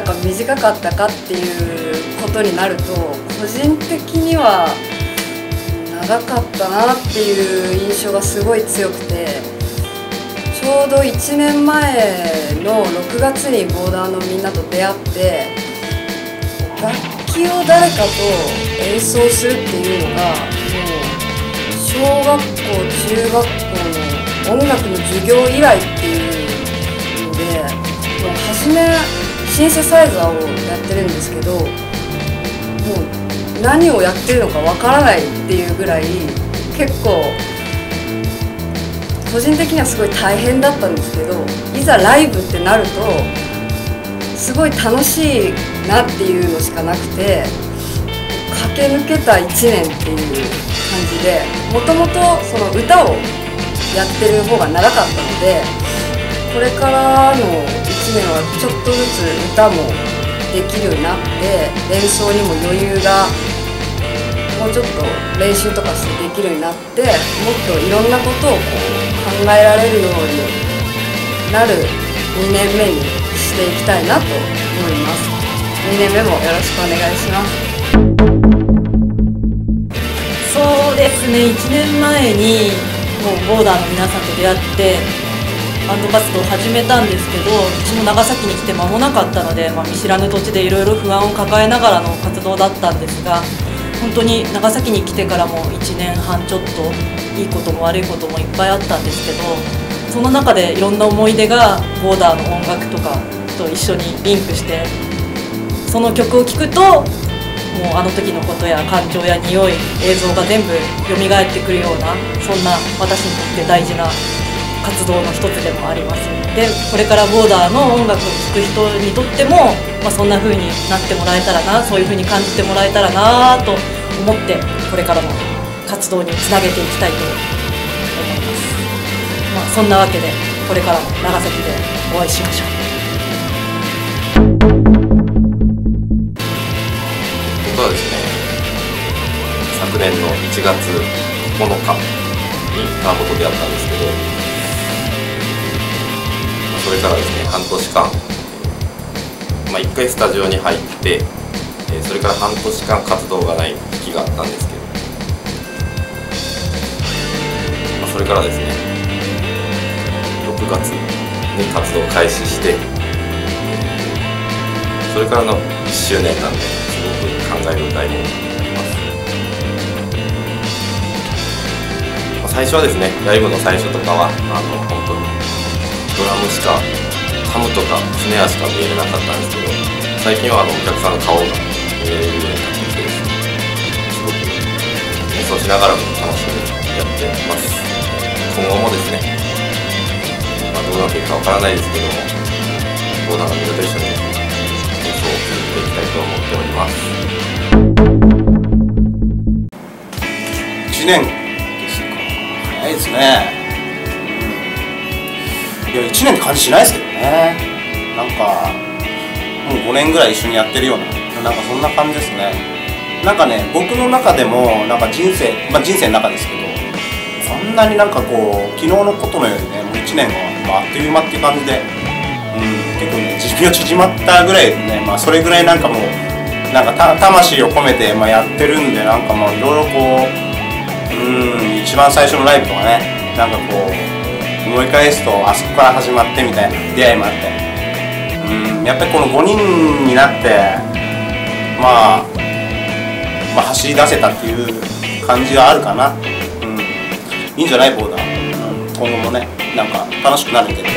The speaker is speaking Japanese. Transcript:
ったか短かったかっていうことになると個人的には長かったなっていう印象がすごい強くてちょうど1年前の6月にボーダーのみんなと出会って楽器を誰かと演奏するっていうのがもう小学校中学校の音楽の授業以来っていうので初めシンセサイザーをやってるんですけどもう何をやってるのかわからないっていうぐらい結構個人的にはすごい大変だったんですけどいざライブってなるとすごい楽しいなっていうのしかなくて駆け抜けた1年っていう感じでもともとその歌をやってる方が長かったのでこれからの年はちょっとずつ歌もできるようになって演奏にも余裕がもうちょっと練習とかしてできるようになってもっといろんなことをこう考えられるようになる2年目にしていきたいなと思います。2年目もよろしくお願いします。そうですね。1年前にもうボーダーの皆さんと出会ってバンド活動を始めたんですけどうちも長崎に来て間もなかったので、まあ、見知らぬ土地でいろいろ不安を抱えながらの活動だったんですが本当に長崎に来てからも1年半ちょっといいことも悪いこともいっぱいあったんですけどその中でいろんな思い出がボーダーの音楽とかと一緒にリンクしてその曲を聴くともうあの時のことや感情や匂い映像が全部蘇ってくるようなそんな私にとって大事な活動の一つでもあります。でこれからボーダーの音楽を聴く人にとっても、まあ、そんな風になってもらえたらなそういう風に感じてもらえたらなと思ってこれからの活動につなげていきたいと思います、まあ、そんなわけでこれからも長崎でお会いしましょう。僕はですね昨年の1月9日にターボと出会ったんですけどれからですね半年間、まあ、1回スタジオに入って、えそれから半年間活動がない時期があったんですけど、まあ、それからですね6月に活動開始してそれからの1周年なんですごく感慨深いものになります、まあ、最初はですねライブの最初とかはあの本当にドラムしかハムとかスネアしか見えなかったんですけど最近はあのお客さんの顔が見えるようになってきてすごく演奏しながらも楽しみにやってます今後もですね、まあ、どうなっていくかわからないですけどもボーダーのみんなと一緒に演奏を続けていきたいと思っております1年ですか早いですね。いや1年って感じしないですけどね。なんかもう5年ぐらい一緒にやってるようななんかそんな感じですね。なんかね僕の中でもなんか人生まあ人生の中ですけどこんなになんかこう昨日のことのようにねもう1年は、まあ、あっという間っていう感じで、うん、結構ね寿命縮まったぐらいですね、まあ、それぐらいなんかもうなんか魂を込めて、まあ、やってるんでなんかもういろいろこううん一番最初のライブとかねなんかこう思い返すとあそこから始まってみたいな出会いもあって。うんやっぱりこの5人になってまあまあ走り出せたっていう感じはあるかな。うん。いいんじゃない？ボーダー、うん、今後もねなんか楽しくなるけど